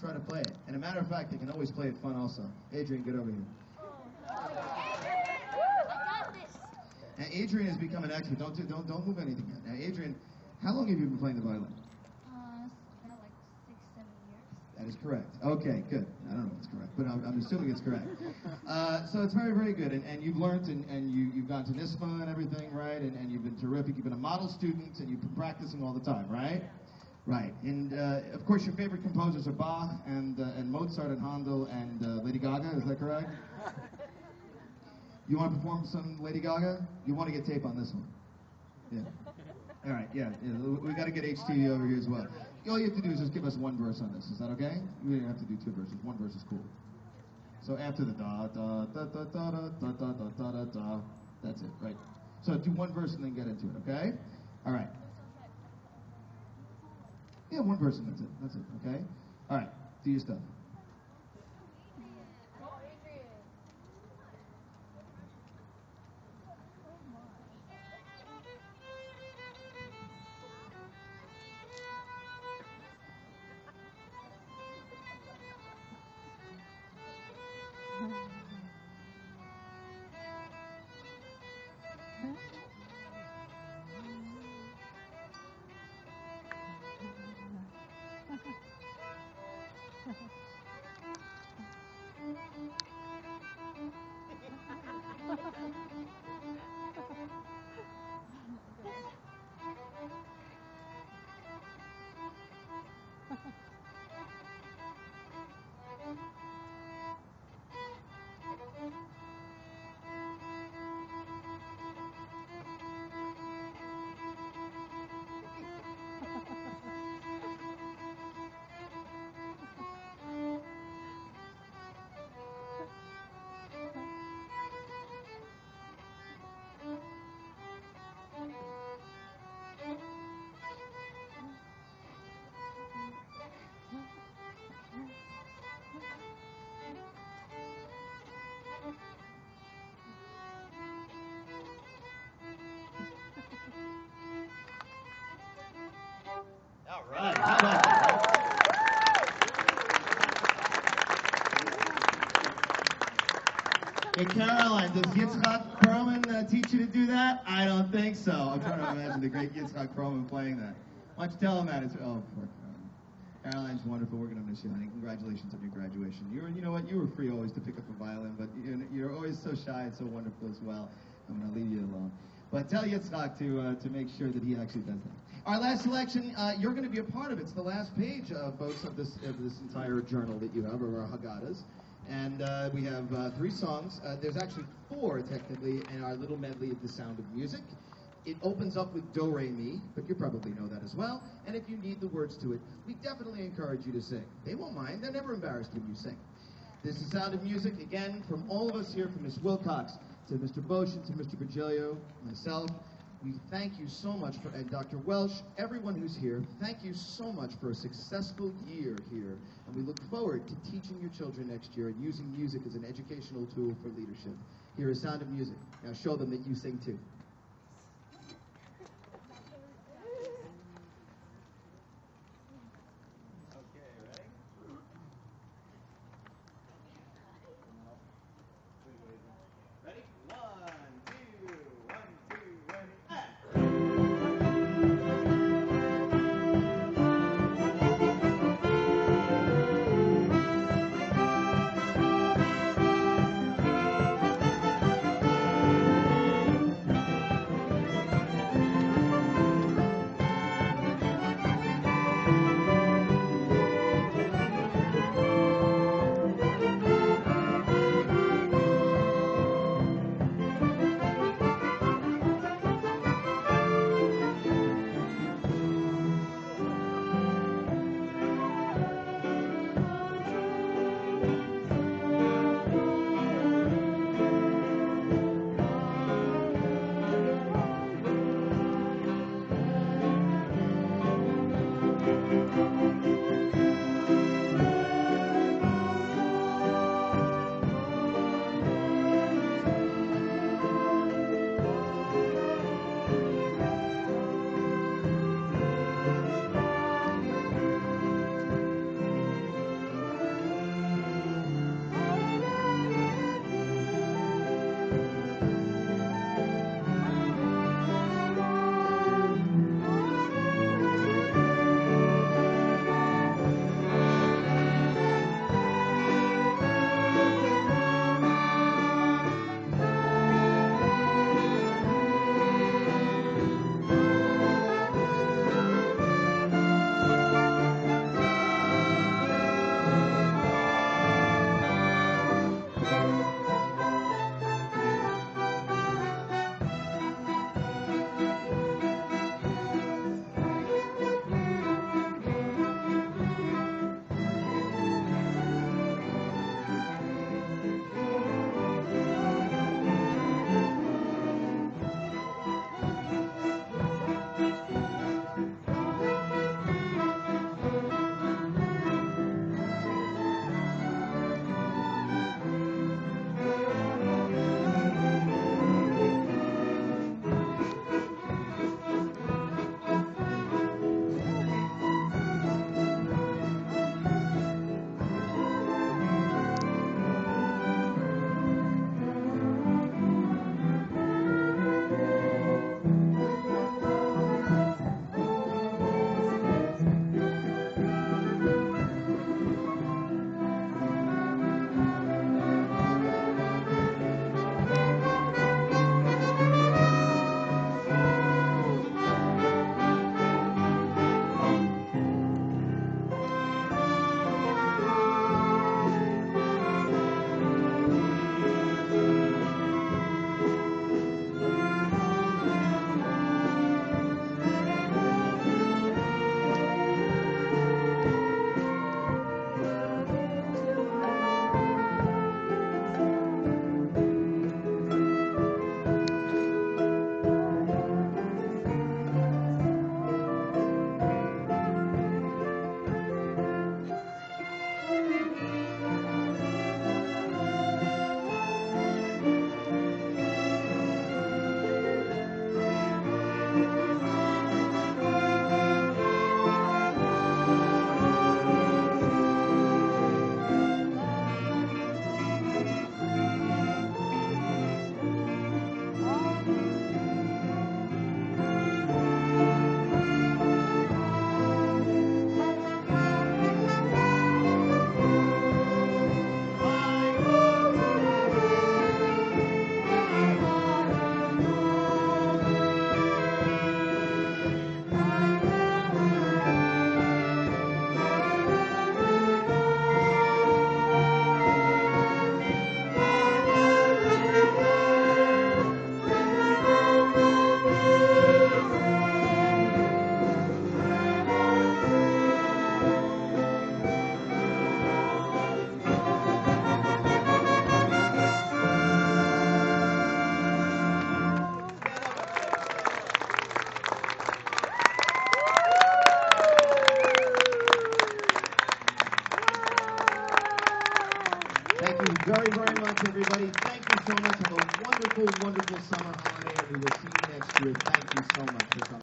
try to play it. And a matter of fact, they can always play it fun also. Adrian, get over here. Now, Adrian has become an expert. Don't, do- don't, don't move anything yet. Now, Adrian, how long have you been playing the violin? Uh, been like six, seven years. That is correct. Okay, good. I don't know if it's correct, but I'm, I'm assuming it's correct. Uh, so it's very, very good. And, and you've learned and, and you, you've gone to NYSSMA and everything, right? And, and you've been terrific. You've been a model student and you've been practicing all the time, right? Right. And uh, of course, your favorite composers are Bach and, uh, and Mozart and Handel and uh, Lady Gaga. Is that correct? You want to perform some Lady Gaga? You want to get tape on this one? Yeah. All right, yeah, yeah. We got to get HT over here as well. All you have to do is just give us one verse on this. Is that okay? We don't have to do two verses. One verse is cool. So after the da da da da da da da da da da da, that's it, right? So do one verse and then get into it, okay? All right. Yeah, one person. that's it. That's it, okay? All right, do your stuff. Hey, Caroline, does Yitzhak Perlman uh, teach you to do that? I don't think so. I'm trying to imagine the great Yitzhak Perlman playing that. Why don't you tell him that? It's, oh, poor Caroline. Caroline's wonderful. We're going to miss you, honey. Congratulations on your graduation. You were, you know what? You were free always to pick up a violin, but you, you're always so shy and so wonderful as well. I'm going to leave you alone. But tell Yitzhak to uh, to make sure that he actually does that. Our last selection, uh, you're going to be a part of. It. It's the last page of folks of this of this entire journal that you have, of our Haggadahs. And uh, we have uh, three songs. Uh, there's actually four, technically, in our little medley of The Sound of Music. It opens up with Do Re Mi, but you probably know that as well. And if you need the words to it, we definitely encourage you to sing. They won't mind. They're never embarrassed when you sing. This is Sound of Music, again, from all of us here, from Ms. Willcox to Mr. Boshin to Mr. Virgilio, myself. We thank you so much for, and Dr. Welsh, everyone who's here, thank you so much for a successful year here. And we look forward to teaching your children next year and using music as an educational tool for leadership. Here is Sound of Music. Now show them that you sing too. Very, very much, everybody. Thank you so much. Have a wonderful, wonderful summer holiday, and we will see you next year. Thank you so much for coming.